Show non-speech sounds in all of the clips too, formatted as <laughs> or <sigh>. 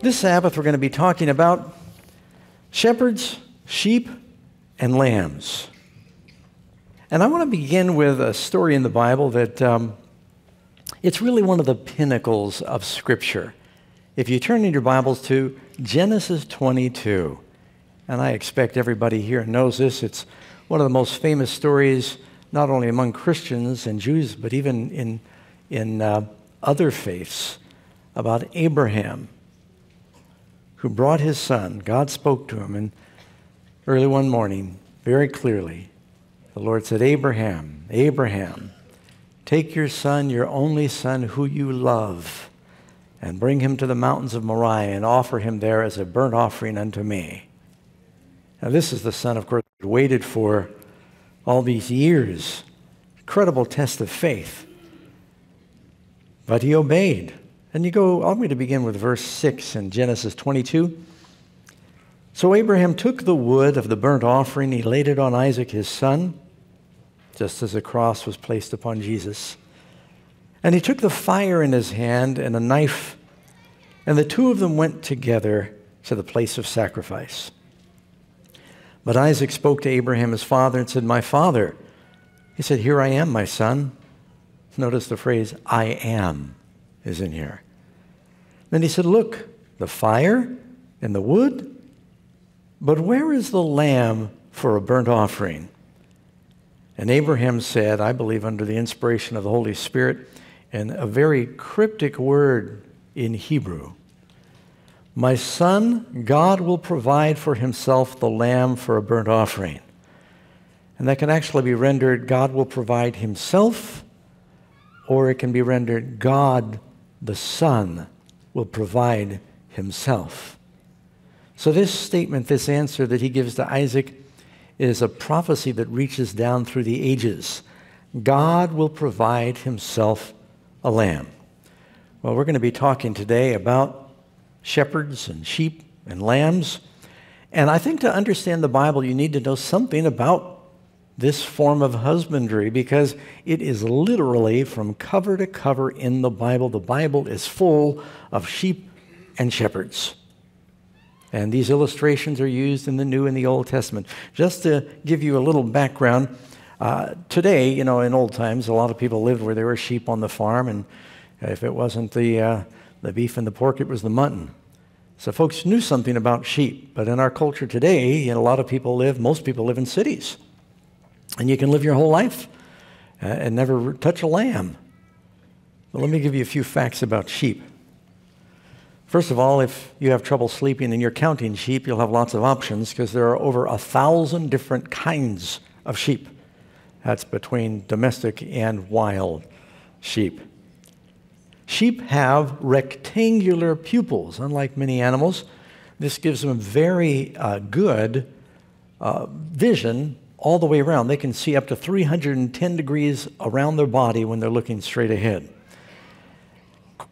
This Sabbath, we're going to be talking about shepherds, sheep, and lambs. And I want to begin with a story in the Bible that um, it's really one of the pinnacles of Scripture. If you turn in your Bibles to Genesis 22, and I expect everybody here knows this, it's one of the most famous stories, not only among Christians and Jews, but even in, in uh, other faiths, about Abraham, who brought his son. God spoke to him, and early one morning, very clearly, the Lord said, Abraham, Abraham, take your son, your only son, who you love, and bring him to the mountains of Moriah and offer him there as a burnt offering unto me. Now, this is the son, of course, waited for all these years. Incredible test of faith. But he obeyed. And you go, I'm going to begin with verse 6 in Genesis 22. So Abraham took the wood of the burnt offering, he laid it on Isaac his son, just as a cross was placed upon Jesus. And he took the fire in his hand and a knife, and the two of them went together to the place of sacrifice. But Isaac spoke to Abraham his father and said, My father. He said, Here I am, my son. Notice the phrase, I am, is in here. Then he said, Look, the fire and the wood, but where is the lamb for a burnt offering? And Abraham said, I believe under the inspiration of the Holy Spirit, and a very cryptic word in Hebrew. My son, God will provide for himself the lamb for a burnt offering. And that can actually be rendered God will provide himself or it can be rendered God the Son will provide himself. So, this statement, this answer that he gives to Isaac, is a prophecy that reaches down through the ages. God will provide himself a lamb. Well, we're going to be talking today about shepherds and sheep and lambs. And I think to understand the Bible, you need to know something about this form of husbandry because it is literally from cover to cover in the Bible. The Bible is full of sheep and shepherds. And these illustrations are used in the New and the Old Testament. Just to give you a little background, uh, today, you know, in old times, a lot of people lived where there were sheep on the farm, and if it wasn't the, uh, the beef and the pork, it was the mutton. So folks knew something about sheep. But in our culture today, you know, a lot of people live, most people live in cities. And you can live your whole life uh, and never touch a lamb. But let me give you a few facts about sheep. First of all, if you have trouble sleeping and you're counting sheep, you'll have lots of options because there are over a thousand different kinds of sheep. That's between domestic and wild sheep. Sheep have rectangular pupils, unlike many animals. This gives them very uh, good uh, vision all the way around. They can see up to 310 degrees around their body when they're looking straight ahead.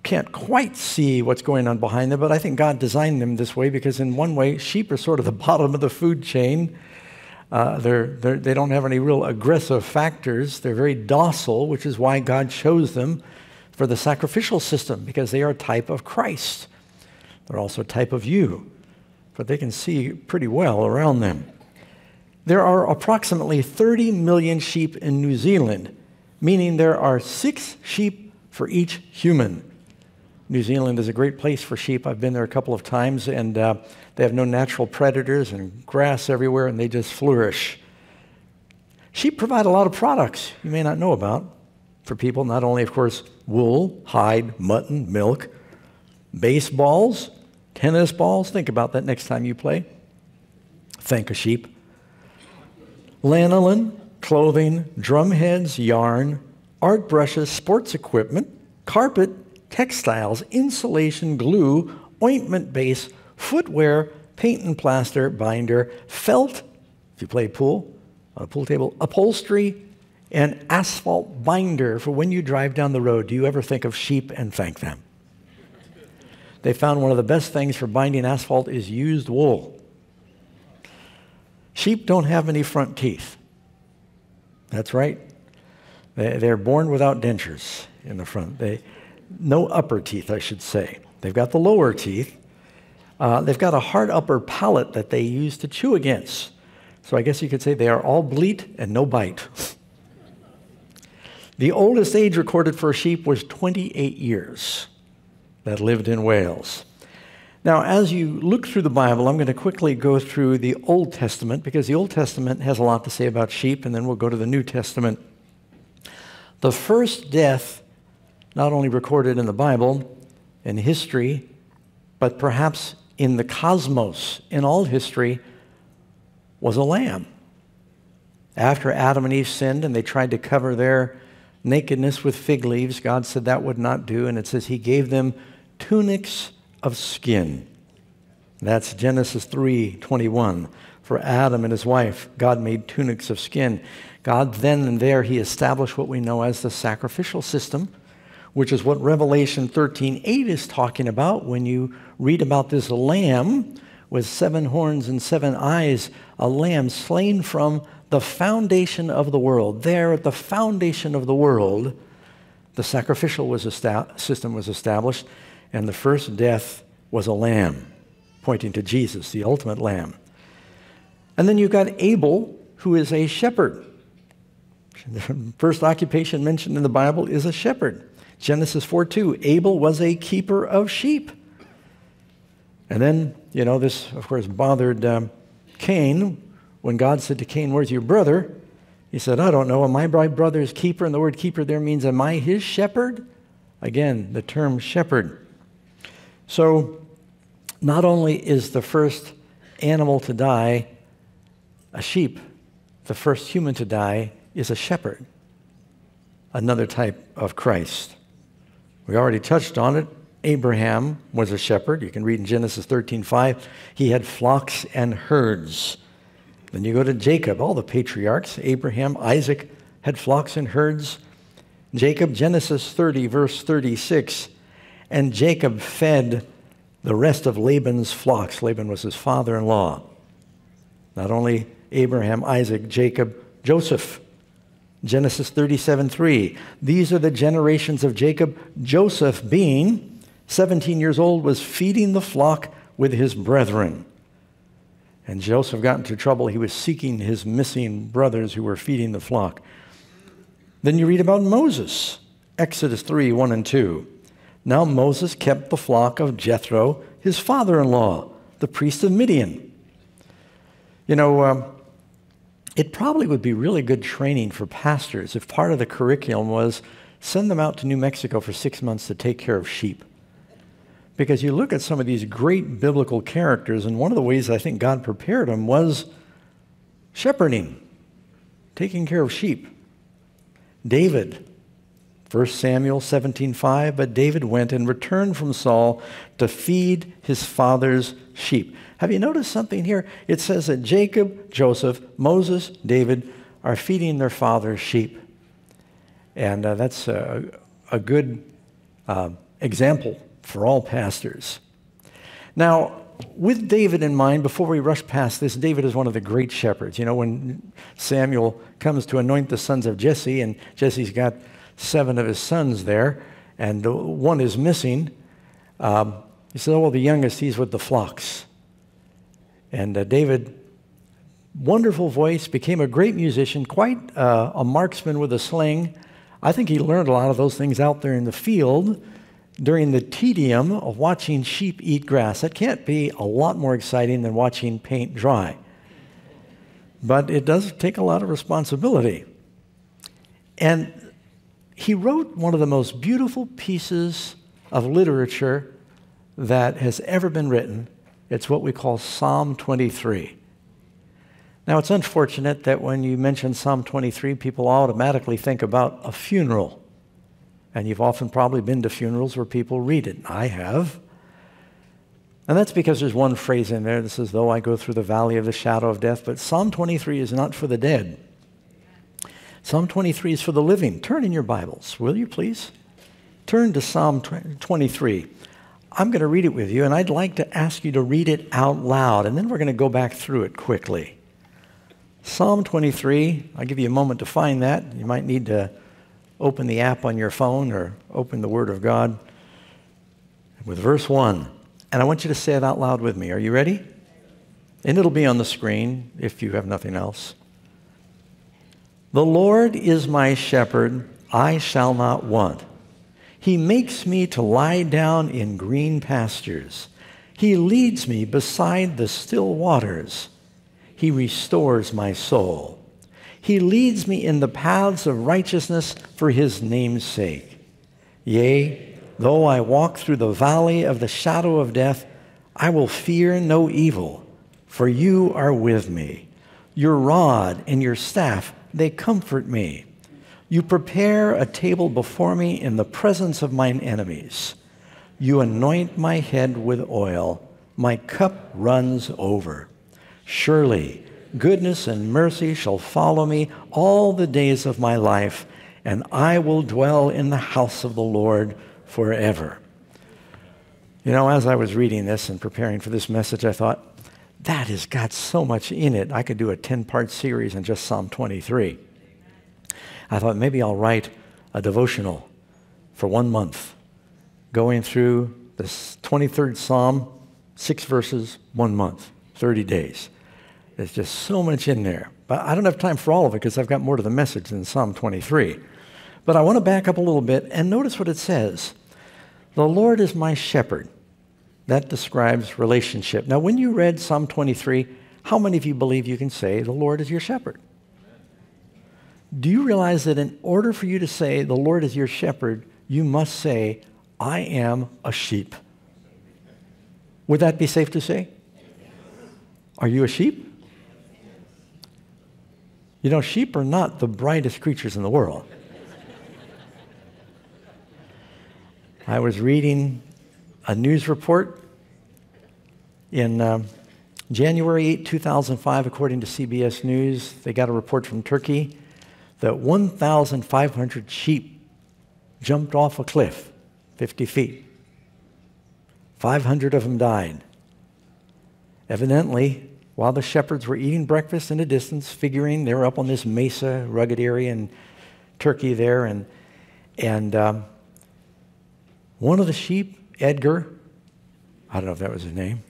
Can't quite see what's going on behind them, but I think God designed them this way because, in one way, sheep are sort of the <laughs> bottom of the food chain. Uh, they're, they're, they don't have any real aggressive factors. They're very docile, which is why God chose them for the sacrificial system, because they are a type of Christ. They're also a type of you, but they can see pretty well around them. There are approximately 30 million sheep in New Zealand, meaning there are six sheep for each human. New Zealand is a great place for sheep. I've been there a couple of times, and uh, they have no natural predators and grass everywhere, and they just flourish. Sheep provide a lot of products you may not know about for people, not only, of course, wool, hide, mutton, milk, baseballs, tennis balls. Think about that next time you play. Thank a sheep lanolin, clothing, drumheads, yarn, art brushes, sports equipment, carpet, textiles, insulation, glue, ointment base, footwear, paint and plaster, binder, felt, if you play pool, on a pool table, upholstery, and asphalt binder for when you drive down the road. Do you ever think of sheep and thank them? They found one of the best things for binding asphalt is used wool. Sheep don't have any front teeth. That's right. They're born without dentures in the front. They, no upper teeth, I should say. They've got the lower teeth, uh, they've got a hard upper palate that they use to chew against. So I guess you could say they are all bleat and no bite. <laughs> the oldest age recorded for a sheep was 28 years that lived in Wales. Now, as you look through the Bible, I'm going to quickly go through the Old Testament because the Old Testament has a lot to say about sheep, and then we'll go to the New Testament. The first death, not only recorded in the Bible, in history, but perhaps in the cosmos, in all history, was a lamb. After Adam and Eve sinned and they tried to cover their nakedness with fig leaves, God said that would not do, and it says He gave them tunics of skin. That's Genesis 3:21. For Adam and his wife, God made tunics of skin. God then and there he established what we know as the sacrificial system, which is what Revelation 13:8 is talking about when you read about this lamb with seven horns and seven eyes, a lamb slain from the foundation of the world. There at the foundation of the world, the sacrificial was system was established, and the first death was a lamb, pointing to Jesus, the ultimate lamb. And then you've got Abel, who is a shepherd. The <laughs> first occupation mentioned in the Bible is a shepherd. Genesis 4 2. Abel was a keeper of sheep. And then, you know, this, of course, bothered um, Cain when God said to Cain, Where's your brother? He said, I don't know. Am I my brother's keeper? And the word keeper there means, Am I his shepherd? Again, the term shepherd. So, not only is the first animal to die a sheep, the first human to die is a shepherd, another type of Christ. We already touched on it. Abraham was a shepherd. You can read in Genesis 13:5. He had flocks and herds. Then you go to Jacob, all the patriarchs, Abraham, Isaac had flocks and herds. Jacob, Genesis 30, verse 36. And Jacob fed the rest of Laban's flocks. Laban was his father in law. Not only Abraham, Isaac, Jacob, Joseph. Genesis 37 3. These are the generations of Jacob. Joseph, being 17 years old, was feeding the flock with his brethren. And Joseph got into trouble. He was seeking his missing brothers who were feeding the flock. Then you read about Moses, Exodus 3 1 and 2. Now Moses kept the flock of Jethro, his father in law, the priest of Midian. You know, um, it probably would be really good training for pastors if part of the curriculum was send them out to New Mexico for six months to take care of sheep. Because you look at some of these great biblical characters, and one of the ways I think God prepared them was shepherding, taking care of sheep. David, 1 Samuel 17:5, but David went and returned from Saul to feed his father's sheep. Have you noticed something here? It says that Jacob, Joseph, Moses, David are feeding their father's sheep. And uh, that's a, a good uh, example for all pastors. Now, with David in mind, before we rush past this, David is one of the great shepherds. You know, when Samuel comes to anoint the sons of Jesse, and Jesse's got seven of his sons there, and one is missing, um, he said, Oh, well, the youngest, he's with the flocks. And uh, David, wonderful voice, became a great musician, quite uh, a marksman with a sling. I think he learned a lot of those things out there in the field during the tedium of watching sheep eat grass. That can't be a lot more exciting than watching paint dry. But it does take a lot of responsibility. And he wrote one of the most beautiful pieces of literature that has ever been written. It's what we call Psalm 23. Now, it's unfortunate that when you mention Psalm 23, people automatically think about a funeral. And you've often probably been to funerals where people read it. I have. And that's because there's one phrase in there that says, Though I go through the valley of the shadow of death. But Psalm 23 is not for the dead. Psalm 23 is for the living. Turn in your Bibles, will you please? Turn to Psalm 23. I'm going to read it with you, and I'd like to ask you to read it out loud, and then we're going to go back through it quickly. Psalm 23, I'll give you a moment to find that. You might need to open the app on your phone or open the Word of God with verse 1 And I want you to say it out loud with me. Are you ready? And it'll be on the screen if you have nothing else. The Lord is my shepherd, I shall not want. He makes me to lie down in green pastures. He leads me beside the still waters. He restores my soul. He leads me in the paths of righteousness for his name's sake. Yea, though I walk through the valley of the shadow of death, I will fear no evil, for you are with me. Your rod and your staff, they comfort me. You prepare a table before me in the presence of mine enemies. You anoint my head with oil. My cup runs over. Surely, goodness and mercy shall follow me all the days of my life, and I will dwell in the house of the Lord forever. You know, as I was reading this and preparing for this message, I thought, that has got so much in it. I could do a 10 part series on just Psalm 23. I thought maybe I'll write a devotional for one month, going through the 23rd Psalm, six verses, one month, 30 days. There's just so much in there. But I don't have time for all of it because I've got more to the message than Psalm 23. But I want to back up a little bit and notice what it says The Lord is my shepherd. That describes relationship. Now, when you read Psalm 23, how many of you believe you can say, The Lord is your shepherd? Do you realize that in order for you to say, The Lord is your shepherd, you must say, I am a sheep? Would that be safe to say? Are you a sheep? You know, sheep are not the brightest creatures in the world. I was reading a news report in um, January 8, 2005, according to CBS News. They got a report from Turkey that 1,500 sheep jumped off a cliff 50 feet. 500 of them died. Evidently, while the shepherds were eating breakfast in the distance, figuring they were up on this mesa, rugged area in Turkey there, and, and um, one of the sheep, Edgar, I don't know if that was his name,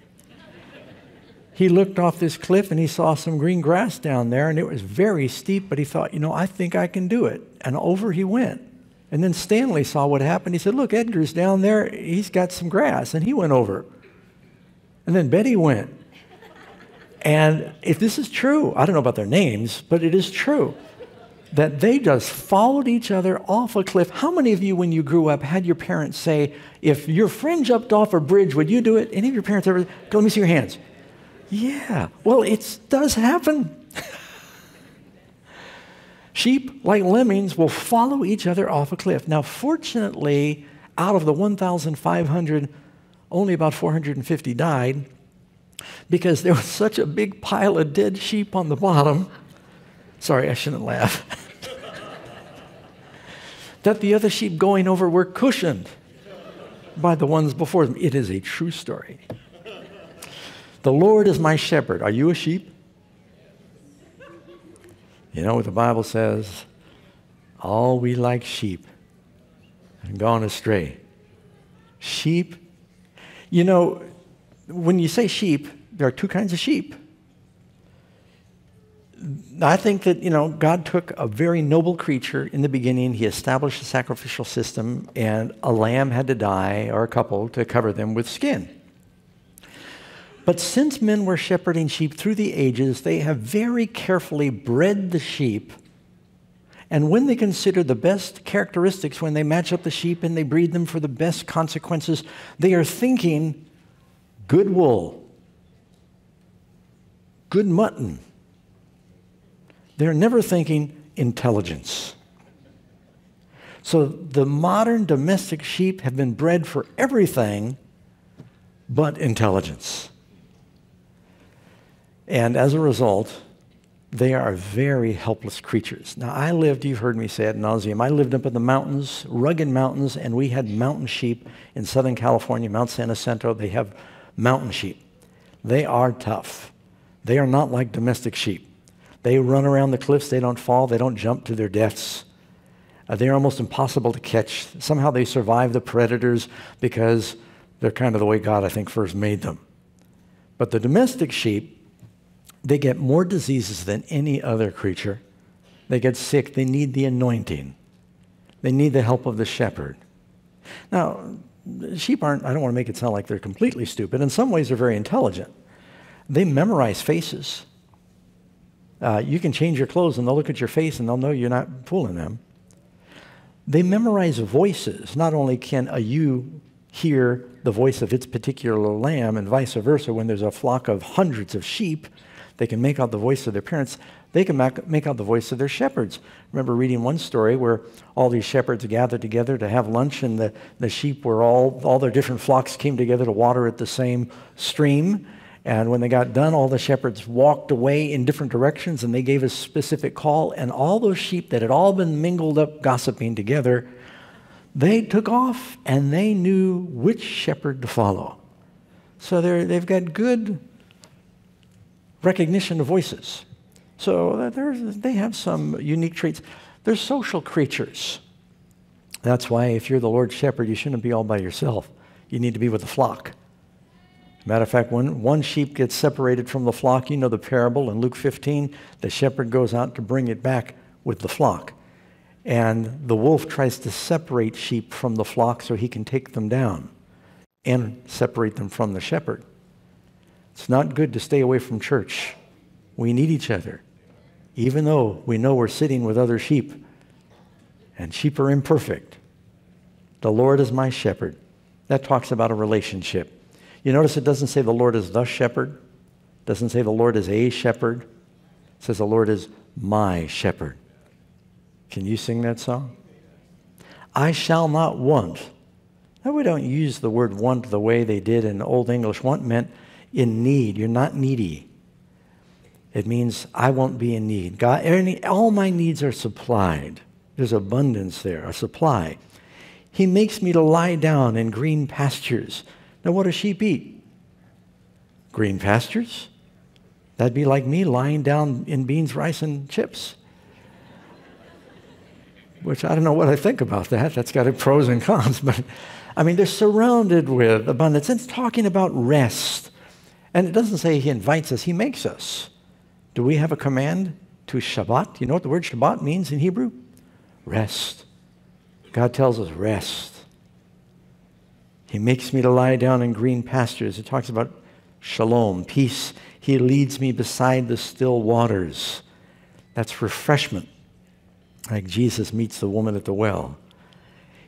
he looked off this cliff and he saw some green grass down there, and it was very steep, but he thought, you know, I think I can do it. And over he went. And then Stanley saw what happened. He said, Look, Edgar's down there. He's got some grass. And he went over. And then Betty went. And if this is true, I don't know about their names, but it is true that they just followed each other off a cliff. How many of you, when you grew up, had your parents say, if your friend jumped off a bridge, would you do it? Any of your parents ever? Let me see your hands. Yeah. Well, it does happen. <laughs> Sheep, like lemmings, will follow each other off a cliff. Now, fortunately, out of the 1,500, only about 450 died because there was such a big pile of dead sheep on the bottom. Sorry, I shouldn't laugh. that the other sheep going over were cushioned by the ones before them. It is a true story. The Lord is my shepherd. Are you a sheep? You know what the Bible says? All we like sheep have gone astray. Sheep. You know, when you say sheep, there are two kinds of sheep. I think that, you know, God took a very noble creature in the beginning. He established a sacrificial system, and a lamb had to die, or a couple, to cover them with skin. But since men were shepherding sheep through the ages, they have very carefully bred the sheep. And when they consider the best characteristics, when they match up the sheep and they breed them for the best consequences, they are thinking good wool, good mutton. They're never thinking intelligence. So the modern domestic sheep have been bred for everything but intelligence. And as a result, they are very helpless creatures. Now, I lived, you've heard me say it nauseum, I lived up in the mountains, rugged mountains, and we had mountain sheep in Southern California, Mount San Jacinto. They have mountain sheep. They are tough. They are not like domestic sheep. They run around the cliffs, they don't fall, they don't jump to their deaths. Uh, they're almost impossible to catch. Somehow they survive the predators because They're kind of the way God, I think, first made them. But the domestic sheep, they get more diseases than any other creature. They get sick. They need the anointing. They need the help of the shepherd. Now, sheep aren't, I don't want to make it sound like they're completely stupid. In some ways, they're very intelligent. They memorize faces. Uh, you can change your clothes and they'll look at your face and they'll know you're not fooling them. They memorize voices. Not only can a ewe hear the voice of its particular lamb and vice versa, when there's a flock of hundreds of sheep, they can make out the voice of their parents. They can make out the voice of their shepherds. remember reading one story where all these shepherds gathered together to have lunch, and the, the sheep were all, all their different flocks came together to water at the same stream. And when they got done, all the shepherds walked away in different directions and they gave a specific call. And all those sheep that had all been mingled up, gossiping together, they took off and they knew which shepherd to follow. So they've got good recognition of voices. So they have some unique traits. They're social creatures. That's why if you're the Lord's shepherd, you shouldn't be all by yourself. You need to be with the flock. Matter of fact, when one sheep gets separated from the flock, you know the parable in Luke 15, the shepherd goes out to bring it back with the flock. And the wolf tries to separate sheep from the flock so he can take them down and separate them from the shepherd. It's not good to stay away from church. We need each other, even though we know we're sitting with other sheep. And sheep are imperfect. The Lord is my shepherd. That talks about a relationship. You notice it doesn't say the Lord is the shepherd. It doesn't say the Lord is a shepherd. It says the Lord is my shepherd. Can you sing that song? I shall not want. Now, we don't use the word want the way they did in Old English. Want meant in need. You're not needy. It means I won't be in need. God, any, all my needs are supplied. There's abundance there, a supply. He makes me to lie down in green pastures. Now, what do sheep eat? Green pastures? That'd be like me lying down in beans, rice, and chips. Which I don't know what I think about that. That's got its pros and cons. <laughs> But I mean, they're surrounded with abundance. And It's talking about rest. And it doesn't say he invites us, he makes us. Do we have a command to Shabbat? You know what the word Shabbat means in Hebrew? Rest. God tells us rest. He makes me to lie down in green pastures. It talks about shalom, peace. He leads me beside the still waters. That's refreshment, like Jesus meets the woman at the well.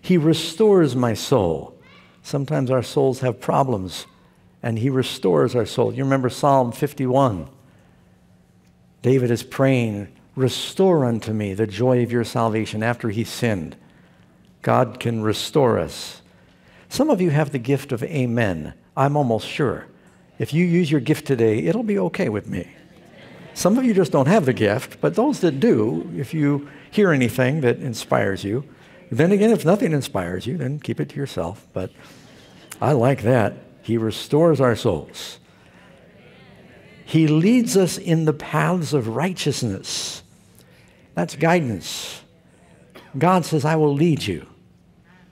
He restores my soul. Sometimes our souls have problems, and He restores our soul. You remember Psalm 51. David is praying, Restore unto me the joy of your salvation after he sinned. God can restore us. Some of you have the gift of amen. I'm almost sure. If you use your gift today, it'll be okay with me. Some of you just don't have the gift, but those that do, if you hear anything that inspires you, then again, if nothing inspires you, then keep it to yourself. But I like that. He restores our souls. He leads us in the paths of righteousness. That's guidance. God says, I will lead you.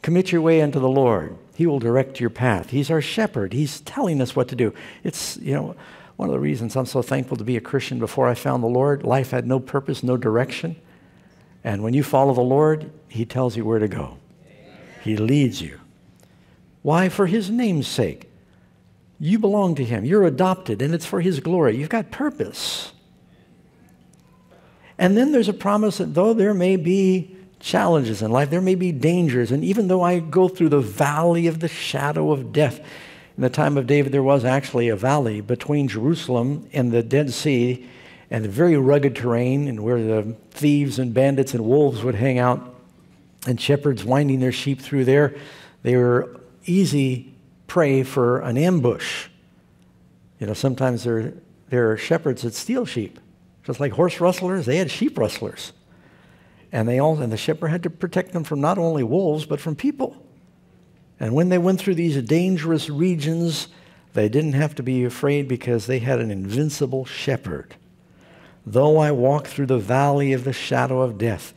Commit your way unto the Lord. He will direct your path. He's our shepherd. He's telling us what to do. It's, you know, one of the reasons I'm so thankful to be a Christian before I found the Lord. Life had no purpose, no direction. And when you follow the Lord, He tells you where to go. He leads you. Why? For His name's sake. You belong to Him. You're adopted, and it's for His glory. You've got purpose. And then there's a promise that though there may be challenges in life. There may be dangers. And even though I go through the valley of the shadow of death, in the time of David, there was actually a valley between Jerusalem and the Dead Sea and the very rugged terrain and where the thieves and bandits and wolves would hang out and shepherds winding their sheep through there. They were easy prey for an ambush. You know, sometimes there, there are shepherds that steal sheep. Just like horse rustlers, they had sheep rustlers. And they all and the shepherd had to protect them from not only wolves but from people. And when they went through these dangerous regions, they didn't have to be afraid because they had an invincible shepherd. Though I walk through the valley of the shadow of death.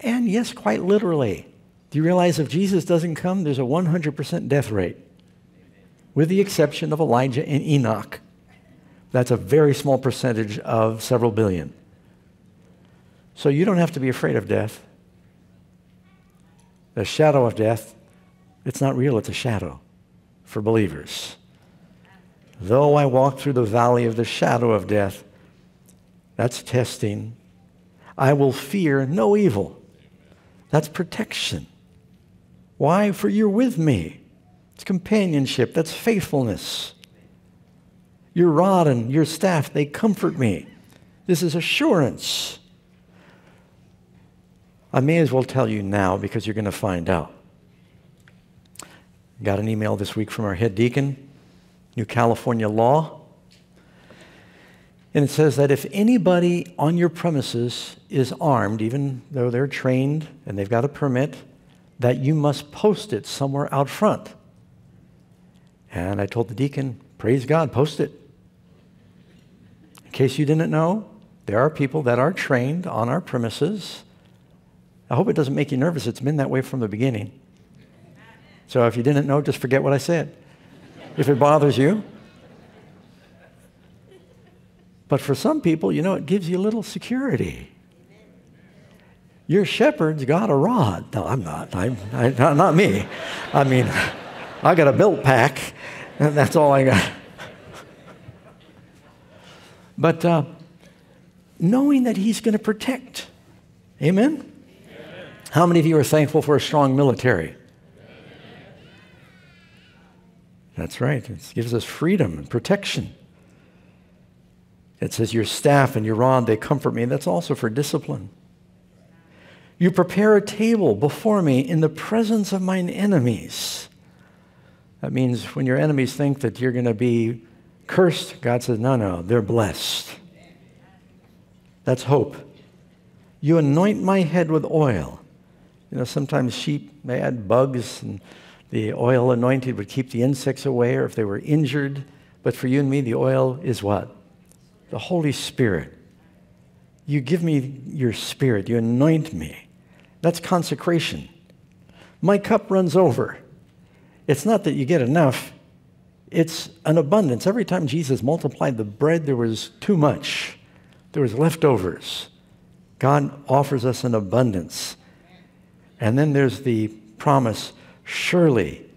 And yes, quite literally. Do you realize if Jesus doesn't come, there's a 100% death rate? with the exception of Elijah and Enoch. That's a very small percentage of several billion. So you don't have to be afraid of death. The shadow of death, it's not real, it's a shadow for believers. Though I walk through the valley of the shadow of death, that's testing. I will fear no evil. That's protection. Why? For you're with me. It's companionship. That's faithfulness. Your rod and your staff, they comfort me. This is assurance. I may as well tell you now because you're going to find out. Got an email this week from our head deacon, New California law. And it says that if anybody on your premises is armed, even though they're trained and they've got a permit, that you must post it somewhere out front. And I told the deacon, praise God, post it. In case you didn't know, there are people that are trained on our premises. I hope it doesn't make you nervous. It's been that way from the beginning. So if you didn't know, just forget what I said. If it bothers you. But for some people, you know, it gives you a little security. Your shepherd's got a rod. No, I'm not. I'm, I, not me. I mean, I got a belt pack, and that's all I got. But uh, knowing that he's going to protect. Amen? How many of you are thankful for a strong military? That's right. It gives us freedom and protection. It says, Your staff and your rod, they comfort me. That's also for discipline. You prepare a table before me in the presence of mine enemies. That means when your enemies think that you're going to be cursed, God says, No, no, they're blessed. That's hope. You anoint my head with oil. You know, sometimes sheep may add bugs and the oil anointed would keep the insects away or if they were injured. But for you and me, the oil is what? The Holy Spirit. You give me your spirit, you anoint me. That's consecration. My cup runs over. It's not that you get enough, it's an abundance. Every time Jesus multiplied the bread, there was too much, there was leftovers. God offers us an abundance. And then there's the promise Surely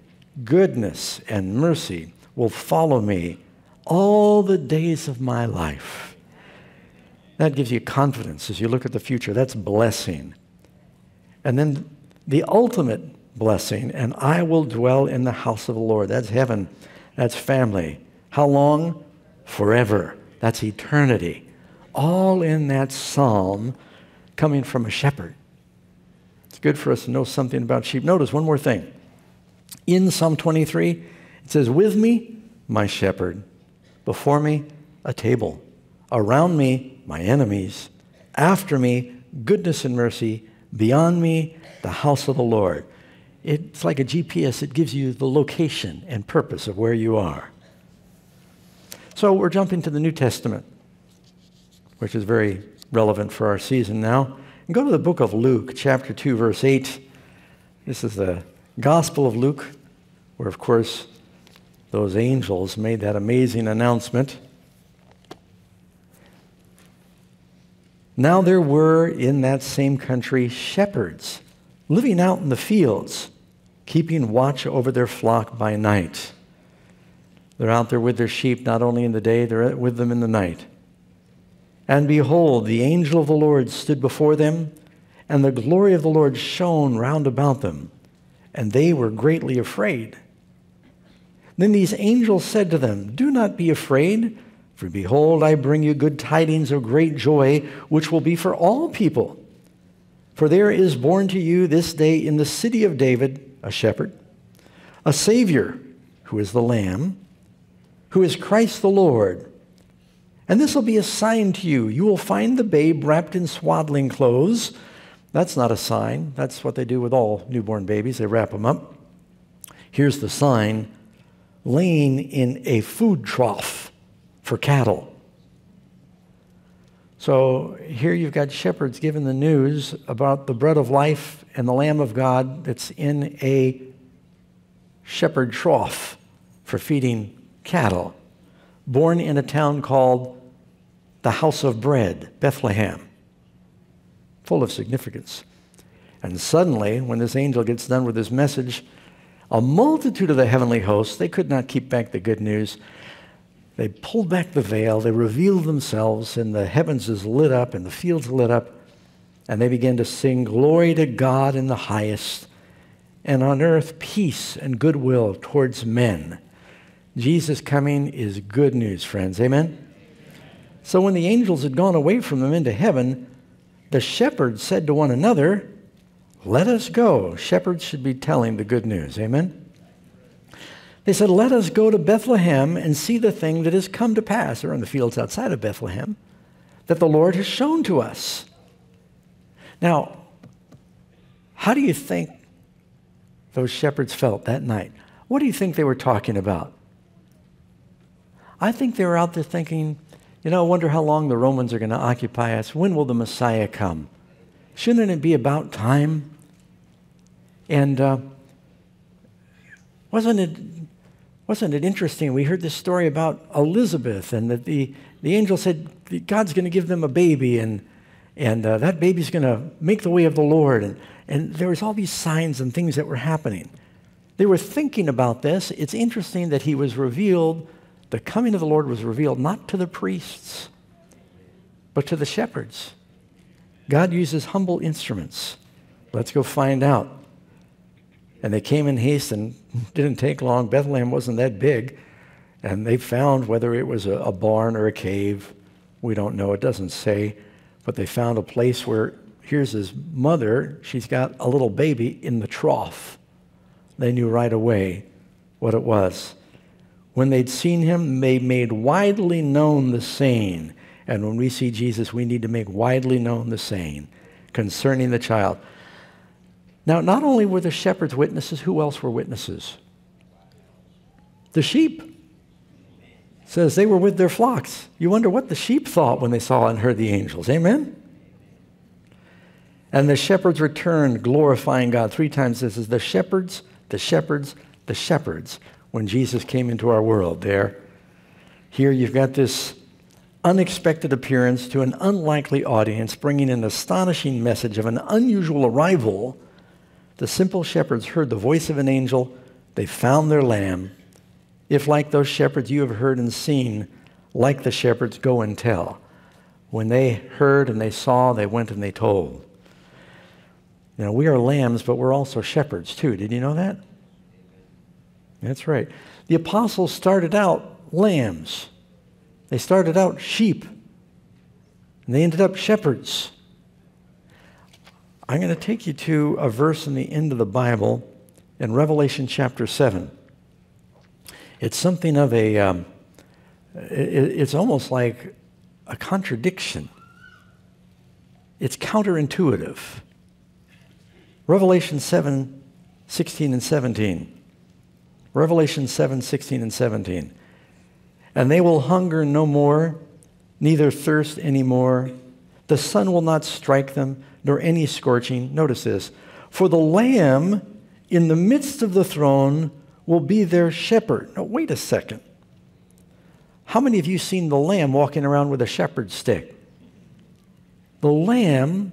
goodness and mercy will follow me all the days of my life. That gives you confidence as you look at the future. That's blessing. And then the ultimate blessing, and I will dwell in the house of the Lord. That's heaven. That's family. How long? Forever. That's eternity. All in that psalm coming from a shepherd. Good for us to know something about sheep. Notice one more thing in Psalm 23, it says, With me, my shepherd, before me, a table, around me, my enemies, after me, goodness and mercy, beyond me, the house of the Lord. It's like a GPS, it gives you the location and purpose of where you are. So we're jumping to the New Testament, which is very relevant for our season now. Go to the book of Luke, chapter 2, verse 8. This is the Gospel of Luke, where, of course, those angels made that amazing announcement. Now there were in that same country shepherds living out in the fields, keeping watch over their flock by night. They're out there with their sheep not only in the day, they're with them in the night. And behold, the angel of the Lord stood before them, and the glory of the Lord shone round about them and they were greatly afraid. Then these angels said to them, Do not be afraid, for behold, I bring you good tidings of great joy, which will be for all people. For there is born to you this day in the city of David a shepherd, a Savior, who is the Lamb, who is Christ the Lord. And this will be a sign to you. You will find the babe wrapped in swaddling clothes that's not a sign. That's what they do with all newborn babies. They wrap them up. Here's the sign laying in a food trough for cattle. So here you've got shepherds giving the news about the bread of life and the Lamb of God that's in a shepherd trough for for feeding cattle, born in a town called the House of Bread, Bethlehem. Full of significance. And suddenly, when this angel gets done with his message, a multitude of the heavenly hosts, they could not keep back the good news. They pulled back the veil, they revealed themselves, and the heavens is lit up, and the fields lit up, and they began to sing, Glory to God in the highest, and on earth peace and goodwill towards men. Jesus coming is good news, friends. Amen? So when the angels had gone away from them into heaven, the shepherds said to one another, Let us go. Shepherds should be telling the good news. Amen? They said, Let us go to Bethlehem and see the thing that has come to pass. They're in the fields outside of Bethlehem that the Lord has shown to us. Now, how do you think those shepherds felt that night? What do you think they were talking about? I think they were out there thinking, you know, I wonder how long the Romans are going to occupy us. When will the Messiah come? Shouldn't it be about time? And uh, wasn't it wasn't it interesting? We heard this story about Elizabeth, and that the, the angel said God's going to give them a baby, and, and uh, that baby's going to make the way of the Lord. And, and there was all these signs and things that were happening. They were thinking about this. It's interesting that he was revealed, the coming of the Lord was revealed not to the priests, but to the shepherds. God uses humble instruments. Let's go find out. And they came in haste and <laughs> didn't take long. Bethlehem wasn't that big. And they found whether it was a, barn or a cave. We don't know. It doesn't say. But they found a place where here's his mother. She's got a little baby in the trough. They knew right away what it was. When they'd seen him, they made widely known the saying. And when we see Jesus, we need to make widely known the saying concerning the child. Now, not only were the shepherds witnesses, who else were witnesses? The sheep. says they were with their flocks. You wonder what the sheep thought when they saw and heard the angels. Amen? And the shepherds returned, glorifying God. Three times this is the shepherds, the shepherds, the shepherds, when Jesus came into our world there. Here you've got this unexpected appearance to an unlikely audience, bringing an astonishing message of an unusual arrival the simple shepherds heard the voice of an angel. They found their lamb. If, like those shepherds you have heard and seen, like the shepherds, go and tell. When they heard and they saw, they went and they told. Now, we are lambs, but we're also shepherds too. Did you know that? That's right. The apostles started out lambs, they started out sheep, and they ended up shepherds. I'm going to take you to a verse in the end of the Bible in Revelation chapter 7. It's something of a, um, it, it's almost like a contradiction. It's counterintuitive. Revelation 7, 16 and 17. Revelation 7, 16 and 17. And they will hunger no more, neither thirst any more. The sun will not strike them nor any scorching. Notice this. For the Lamb in the midst of the throne will be their shepherd. Now, wait a second. How many of you seen the Lamb walking around with a shepherd's stick? The Lamb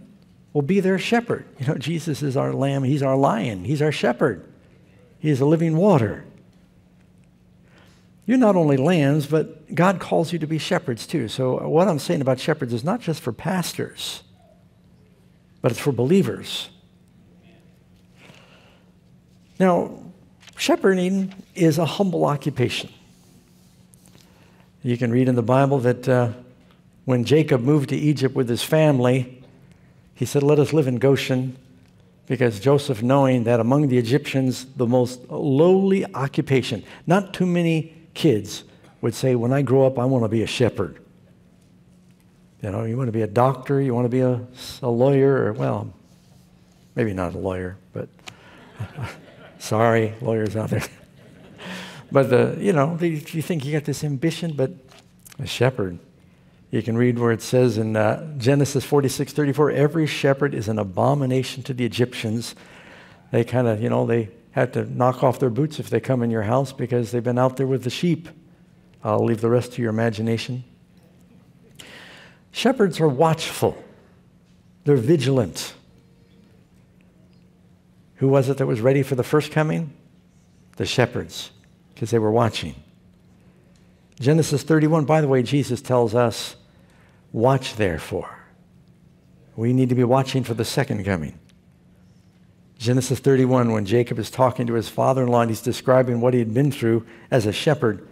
will be their shepherd. You know, Jesus is our Lamb, He's our lion, He's our shepherd, He is a living water. You're not only lambs, but God calls you to be shepherds too. So, what I'm saying about shepherds is not just for pastors but it's for believers. Now, shepherding is a humble occupation. You can read in the Bible that uh, when Jacob moved to Egypt with his family, he said, Let us live in Goshen, because Joseph, knowing that among the Egyptians, the most lowly occupation, not too many kids would say, When I grow up, I want to be a shepherd. You know, you want to be a doctor, you want to be a, a lawyer, or, well, maybe not a lawyer, but <laughs> sorry, lawyers out there. <laughs> but, the, you know, the, you think you got this ambition, but a shepherd. You can read where it says in uh, Genesis 46 34, every shepherd is an abomination to the Egyptians. They kind of, you know, they have to knock off their boots if they come in your house because they've been out there with the sheep. I'll leave the rest to your imagination. Shepherds are watchful, they're vigilant. Who was it that was ready for the first coming? The shepherds, because they were watching. Genesis 31, by the way, Jesus tells us, watch therefore. We need to be watching for the second coming. Genesis 31, when Jacob is talking to his father in law and he's describing what he had been through as a shepherd,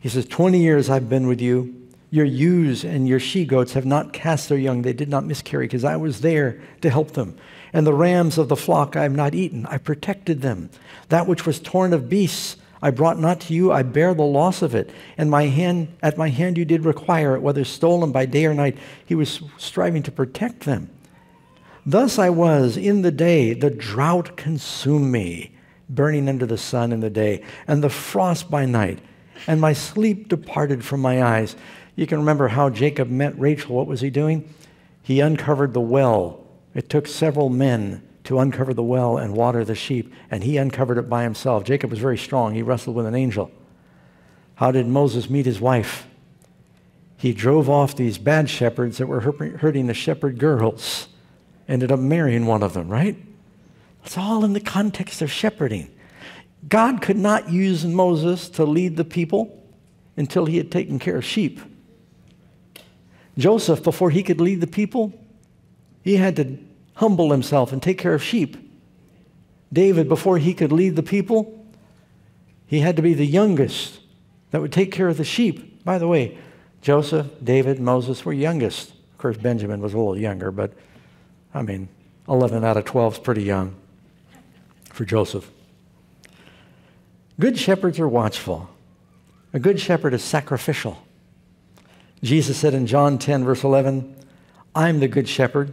he says, 20 years I've been with you. Your ewes and your she goats have not cast their young. They did not miscarry because I was there to help them. And the rams of the flock I have not eaten. I protected them. That which was torn of beasts I brought not to you. I bear the loss of it. And my hand, at my hand you did require it, whether stolen by day or night. He was striving to protect them. Thus I was in the day, the drought consumed me, burning under the sun in the day, and the frost by night, and my sleep departed from my eyes. You can remember how Jacob met Rachel. What was he doing? He uncovered the well. It took several men to uncover the well and water the sheep, and he uncovered it by himself. Jacob was very strong. He wrestled with an angel. How did Moses meet his wife? He drove off these bad shepherds that were hurting the shepherd girls ended up marrying one of them, right? It's all in the context of shepherding. God could not use Moses to lead the people until he had taken care of sheep. Joseph, before he could lead the people, he had to humble himself and take care of sheep. David, before he could lead the people, he had to be the youngest that would take care of the sheep. By the way, Joseph, David, Moses were youngest. Of course, Benjamin was a little younger, but I mean, 11 out of 12 is pretty young for Joseph. Good shepherds are watchful. A good shepherd is sacrificial. Jesus said in John 10, verse 11, I'm the good shepherd,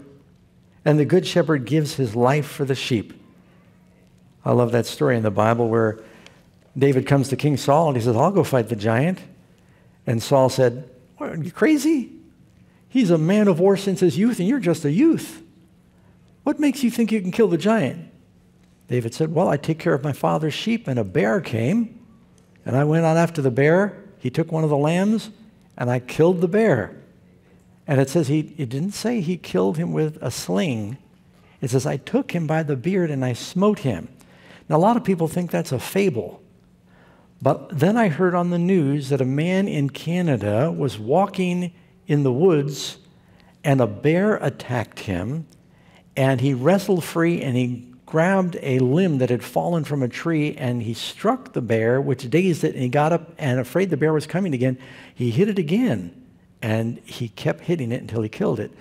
and the good shepherd gives his life for the sheep. I love that story in the Bible where David comes to King Saul and he says, I'll go fight the giant. And Saul said, Are you crazy? He's a man of war since his youth, and you're just a youth. What makes you think you can kill the giant? David said, Well, I take care of my father's sheep, and a bear came, and I went on after the bear. He took one of the lambs, and I killed the bear. And it says he, it didn't say he killed him with a sling. It says, I took him by the beard and I smote him. Now, a lot of people think that's a fable. But then I heard on the news that a man in Canada was walking in the woods and a bear attacked him and he wrestled free and he grabbed a limb that had fallen from a tree and he struck the bear, which dazed it, and he got up and afraid the bear was coming again. He hit it again and he kept hitting it until he killed it.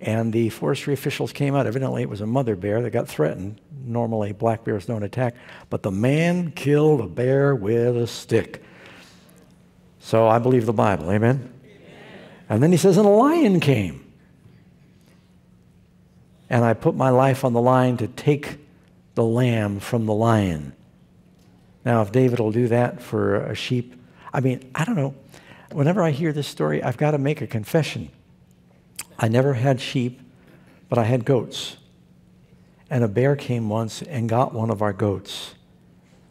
And the forestry officials came out. Evidently, it was a mother bear that got threatened. Normally, black bears don't attack, but the man killed a bear with a stick. So I believe the Bible. Amen? Amen. And then he says, and a lion came and I put my life on the line to take the lamb from the lion. Now, if David will do that for a sheep, I mean, I don't know. Whenever I hear this story, I've got to make a confession. I never had sheep, but I had goats. And a bear came once and got one of our goats.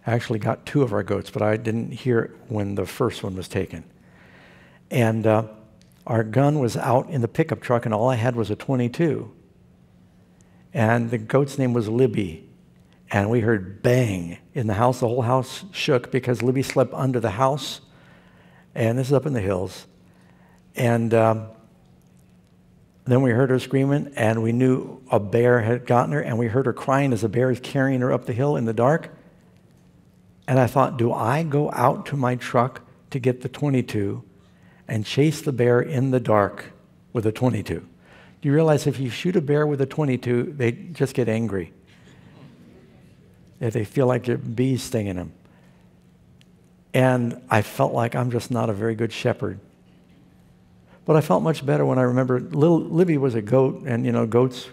I actually got two of our goats, but I didn't hear it when the first one was taken. And uh, our gun was out in the pickup truck, and all I had was a 22. And the goat's name was Libby. And we heard bang in the house. The whole house shook because Libby slept under the house. And this is up in the hills. And um, then we heard her screaming, and we knew a bear had gotten her, and we heard her crying as the bear is carrying her up the hill in the dark. And I thought, do I go out to my truck to get the 22 and chase the bear in the dark with a 22? Do you realize if you shoot a bear with a 22, they just get angry? If they feel like a bees stinging them. And I felt like I'm just not a very good shepherd. But I felt much better when I remember little Libby was a goat, and you know, goats,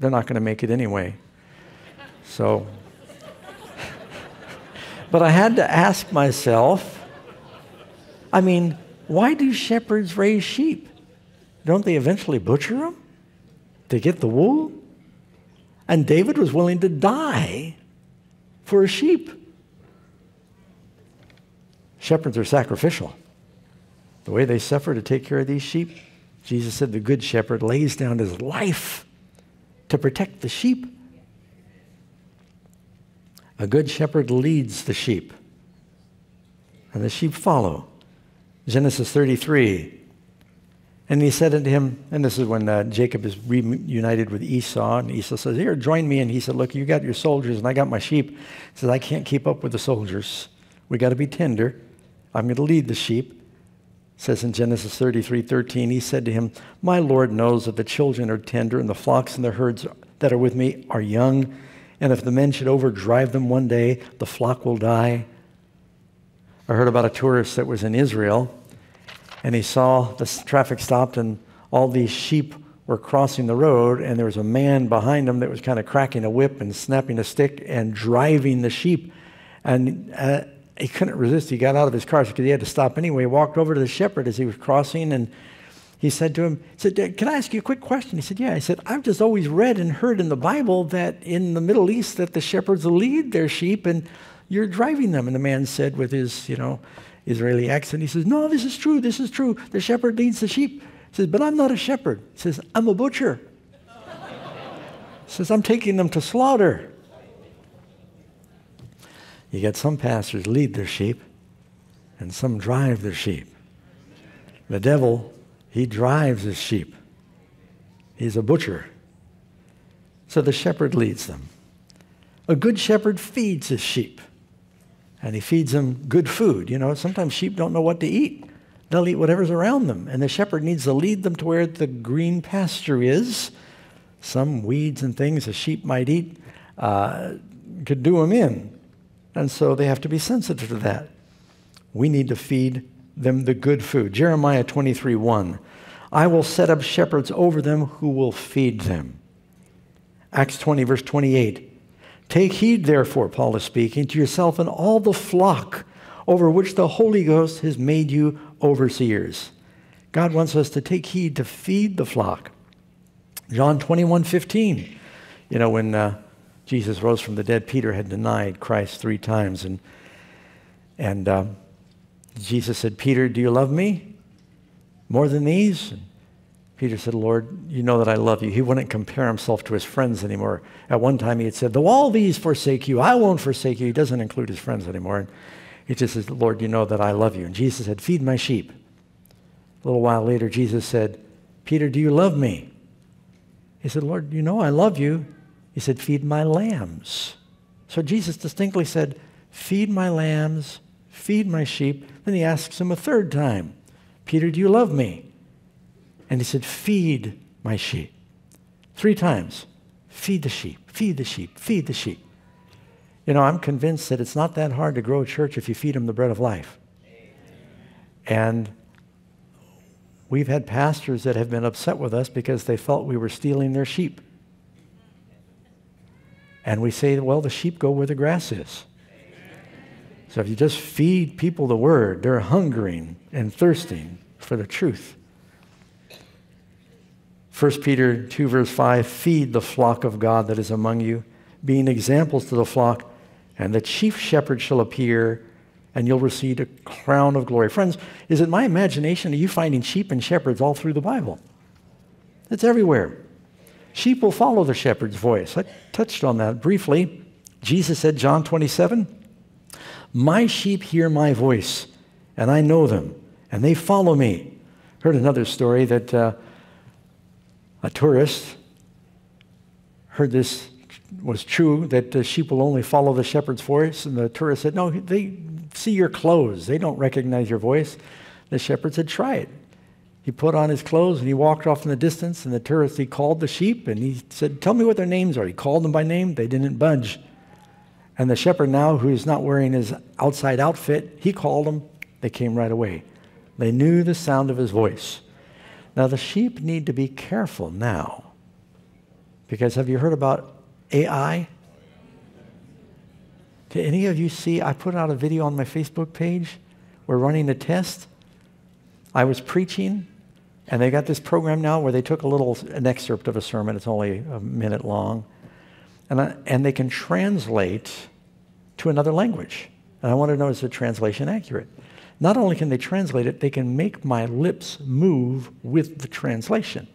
they're not going to make it anyway. So, <laughs> but I had to ask myself I mean, why do shepherds raise sheep? Don't they eventually butcher them to get the wool? And David was willing to die for a sheep. Shepherds are sacrificial. The way they suffer to take care of these sheep, Jesus said the good shepherd lays down his life to protect the sheep. A good shepherd leads the sheep, and the sheep follow. Genesis 33. And he said unto him, and this is when uh, Jacob is reunited with Esau, and Esau says, Here, join me. And he said, Look, you got your soldiers, and I got my sheep. He says, I can't keep up with the soldiers. We got to be tender. I'm going to lead the sheep. It says in Genesis 33 13, he said to him, My Lord knows that the children are tender, and the flocks and the herds that are with me are young. And if the men should overdrive them one day, the flock will die. I heard about a tourist that was in Israel and he saw the traffic stopped and all these sheep were crossing the road and there was a man behind them that was kind of cracking a whip and snapping a stick and driving the sheep. And uh, he couldn't resist. He got out of his car because he had to stop anyway. He walked over to the shepherd as he was crossing and he said to him he said can i ask you a quick question? He said yeah. I said i've just always read and heard in the bible that in the middle east that the shepherds lead their sheep and you're driving them. And the man said with his you know Israeli accent. He says, No, this is true. This is true. The shepherd leads the sheep. He says, But I'm not a shepherd. He says, I'm a butcher. he says, I'm taking them to slaughter. You get some pastors lead their sheep, and some drive their sheep. The devil, he drives his sheep. He's a butcher. So the shepherd leads them. A good shepherd feeds his sheep and he feeds them good food. You know, sometimes sheep don't know what to eat. They'll eat whatever's around them, and the shepherd needs to lead them to where the green pasture is. Some weeds and things a sheep might eat uh, could do them in, and so they have to be sensitive to that. We need to feed them the good food. Jeremiah 23 1. I will set up shepherds over them who will feed them. Acts 20, verse 28. Take heed, therefore, Paul is speaking, to yourself and all the flock over which the Holy Ghost has made you overseers. God wants us to take heed to feed the flock. John 21 15. You know, when uh, Jesus rose from the dead, Peter had denied Christ three times. And, and uh, Jesus said, Peter, do you love me more than these? And Peter said, Lord, you know that I love you. He wouldn't compare himself to his friends anymore. At one time, he had said, Though all these forsake you, I won't forsake you. He doesn't include his friends anymore. And he just says, Lord, you know that I love you. And Jesus said, Feed my sheep. A little while later, Jesus said, Peter, do you love me? He said, Lord, you know I love you. He said, Feed my lambs. So Jesus distinctly said, Feed my lambs, feed my sheep. Then he asks him a third time, Peter, do you love me? And he said, Feed my sheep. Three times. Feed the sheep, feed the sheep, feed the sheep. You know, I'm convinced that it's not that hard to grow a church if you feed them the bread of life. And we've had pastors that have been upset with us because they felt we were stealing their sheep. And we say, well, the sheep go where the grass is. So if you just feed people the word, they're hungering and thirsting for the truth. 1 Peter 2, verse 5 Feed the flock of God that is among you, being examples to the flock, and the chief shepherd shall appear, and you'll receive a crown of glory. Friends, is it my imagination? Are you finding sheep and shepherds all through the Bible? It's everywhere. Sheep will follow the shepherd's voice. I touched on that briefly. Jesus said, John 27, My sheep hear my voice, and I know them, and they follow me. Heard another story that. Uh, a tourist heard this was true that the sheep will only follow the shepherd's voice. And the tourist said, No, they see your clothes. They don't recognize your voice. The shepherd said, Try it. He put on his clothes and he walked off in the distance. And the tourist, he called the sheep and he said, Tell me what their names are. He called them by name. They didn't budge. And the shepherd, now who's not wearing his outside outfit, he called them. They came right away. They knew the sound of his voice. Now, the sheep need to be careful now. Because have you heard about AI? Did any of you see? I put out a video on my Facebook page. We're running a test. I was preaching, and they got this program now where they took a little, an excerpt of a sermon. It's only a minute long. And, I, and they can translate to another language. And I want to know is the translation accurate? Not only can they translate it, they can make my lips move with the translation.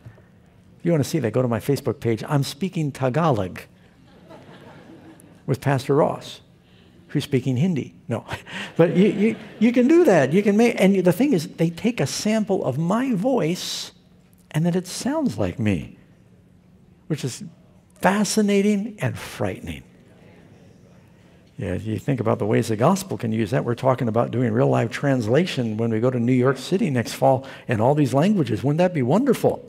If you want to see that, go to my Facebook page. I'm speaking Tagalog with Pastor Ross, who's speaking Hindi. No, <laughs> but you, you, you can do that. You can make, and the thing is, they take a sample of my voice and then it sounds like me, which is fascinating and frightening. Yeah, you think about the ways the gospel can use that. We're talking about doing real life translation when we go to New York City next fall in all these languages. Wouldn't that be wonderful?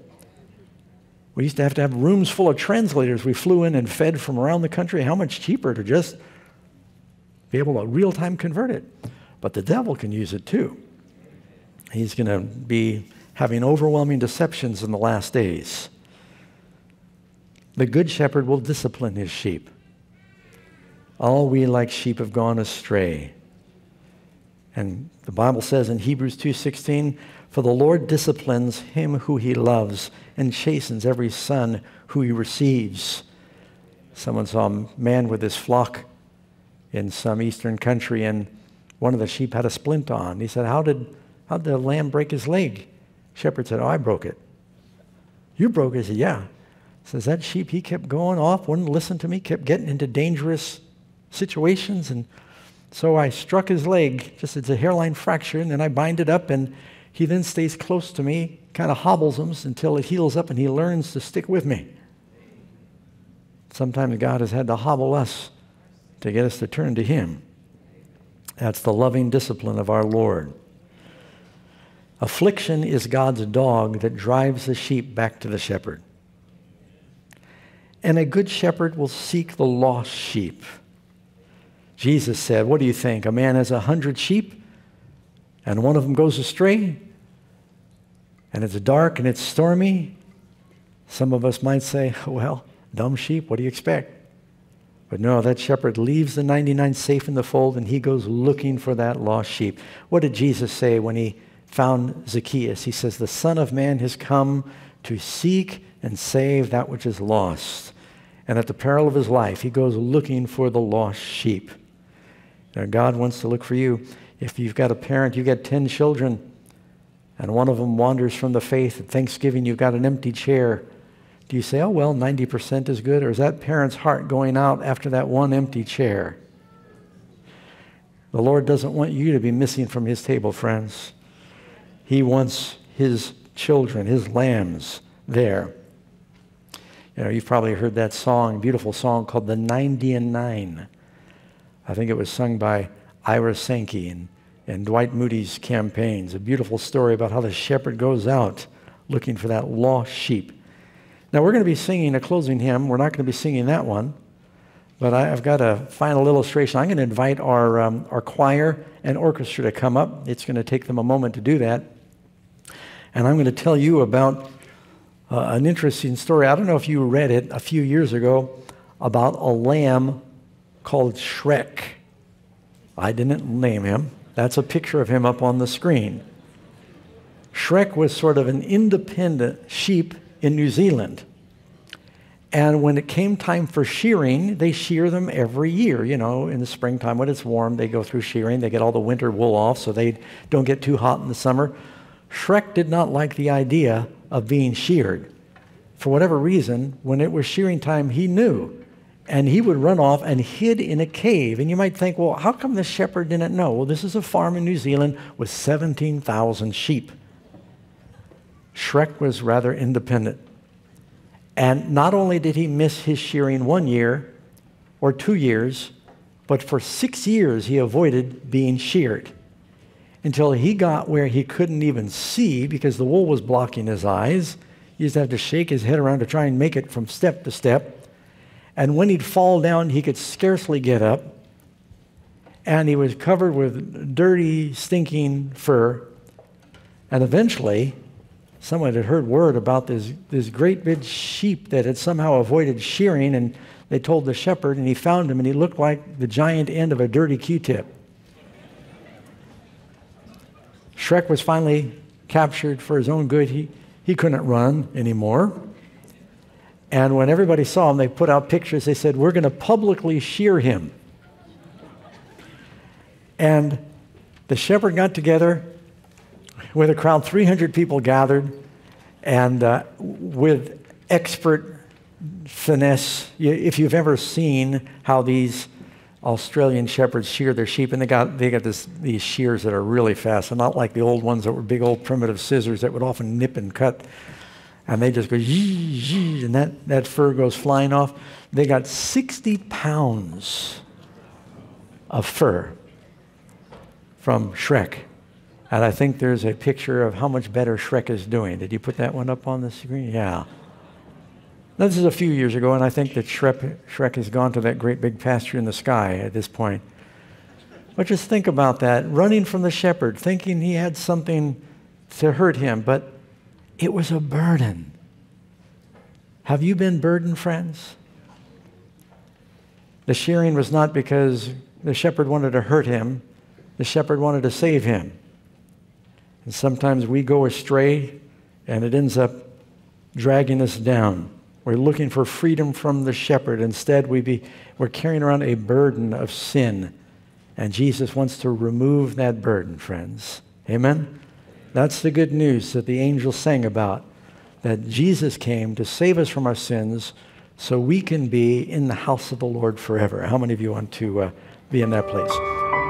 We used to have to have rooms full of translators. We flew in and fed from around the country. How much cheaper to just be able to real time convert it? But the devil can use it too. He's going to be having overwhelming deceptions in the last days. The good shepherd will discipline his sheep. All we like sheep have gone astray. And the Bible says in Hebrews 2:16, "For the Lord disciplines him who he loves and chastens every son who he receives." Someone saw a man with his flock in some eastern country, and one of the sheep had a splint on. He said, "How did how did the lamb break his leg?" Shepherd said, "Oh, I broke it." You broke it? He said, "Yeah." Says that sheep, he kept going off, wouldn't listen to me, kept getting into dangerous situations. And so I struck his leg, just it's a hairline fracture, and then I bind it up, and he then stays close to me, kind of hobbles him until it heals up and he learns to stick with me. Sometimes God has had to hobble us to get us to turn to him. That's the loving discipline of our Lord. Affliction is God's dog that drives the sheep back to the shepherd. And a good shepherd will seek the lost sheep. Jesus said, What do you think? A man has a hundred sheep, and one of them goes astray, and it's dark and it's stormy. Some of us might say, <laughs> Well, dumb sheep, what do you expect? But no, that shepherd leaves the 99 safe in the fold and he goes looking for that lost sheep. What did Jesus say when he found Zacchaeus? He says, The Son of Man has come to seek and save that which is lost. And at the peril of his life, he goes looking for the lost sheep. God wants to look for you. If you've got a parent, you've got 10 children, and one of them wanders from the faith at Thanksgiving, you've got an empty chair. Do you say, oh, well, 90% is good? Or is that parent's heart going out after that one empty chair? The Lord doesn't want you to be missing from his table, friends. He wants his children, his lambs, there. You know, you've probably heard that song, beautiful song called The 90 and Nine. I think it was sung by Ira Sankey and, and Dwight Moody's campaigns. A beautiful story about how the shepherd goes out looking for that lost sheep. Now, we're going to be singing a closing hymn. We're not going to be singing that one, but I, have got a final illustration. I'm going to invite our, um, our choir and orchestra to come up. It's going to take them a moment to do that. And I'm going to tell you about uh, an interesting story. I don't know if you read it a few years ago about a lamb called Shrek. I didn't name him. That's a picture of him up on the screen. Shrek was sort of an independent sheep in New Zealand. And when it came time for shearing, they shear them every year. You know, in the springtime when it's warm, they go through shearing. They get all the winter wool off so they don't get too hot in the summer. Shrek did not like the idea of being sheared. For whatever reason, when it was shearing time, he knew and he would run off and hid in a cave. And you might think, well, how come the shepherd didn't know? Well, this is a farm in New Zealand with 17,000 sheep. Shrek was rather independent. And not only did he miss his shearing one year or two years, but for six years he avoided being sheared until he got where he couldn't even see because the wool was blocking his eyes. He used to have to shake his head around to try and make it from step to step. And when he'd fall down, he could scarcely get up. And he was covered with dirty, stinking fur. And eventually, someone had heard word about this, this great big sheep that had somehow avoided shearing. And they told the shepherd, and he found him, and he looked like the giant end of a dirty Q tip. Shrek was finally captured for his own good. He, he couldn't run anymore. And when everybody saw him, they put out pictures. They said, We're going to publicly shear him. And the shepherd got together with a crowd, 300 people gathered, and uh, with expert finesse. If you've ever seen how these Australian shepherds shear their sheep, and they got, they got this, these shears that are really fast, and not like the old ones that were big old primitive scissors that would often nip and cut. And they just go, yee, yee, and that, that fur goes flying off. They got 60 pounds of fur from Shrek. And I think there's a picture of how much better Shrek is doing. Did you put that one up on the screen? Yeah. Now, this is a few years ago, and I think that Shrek, Shrek has gone to that great big pasture in the sky at this point. But just think about that running from the shepherd, thinking he had something to hurt him, but it was a burden. Have you been burdened, friends? The shearing was not because the shepherd wanted to hurt him, the shepherd wanted to save him. And sometimes we go astray and it ends up dragging us down. We're looking for freedom from the shepherd. Instead, we be, we're carrying around a burden of sin. And Jesus wants to remove that burden, friends. Amen? That's the good news that the angels sang about. That Jesus came to save us from our sins so we can be in the house of the Lord forever. How many of you want to uh, be in that place?